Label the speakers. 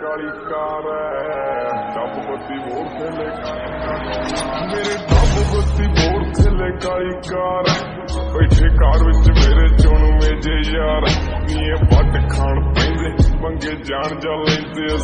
Speaker 1: ਕਾਲੀ ਕਾਰ ਹੈ ਡੱਬ ਬੱਤੀ ਮੋੜ ਥੱਲੇ ਮੇਰੇ ਡੱਬ ਬੱਤੀ ਮੋੜ ਥੱਲੇ ਕਾਲੀ ਕਾਰ ਹੈ। ਬੈਠੇ ਕਾਰ ਵਿੱਚ ਮੇਰੇ ਚੁਣ ਮੇਜੇ ਯਾਰ ਨੀ ਵੱਟ ਖਾਣ ਪੈਂਦੇ, ਮੰਗੇ ਜਾਣ ਜਾ ਲੈਂਦੇ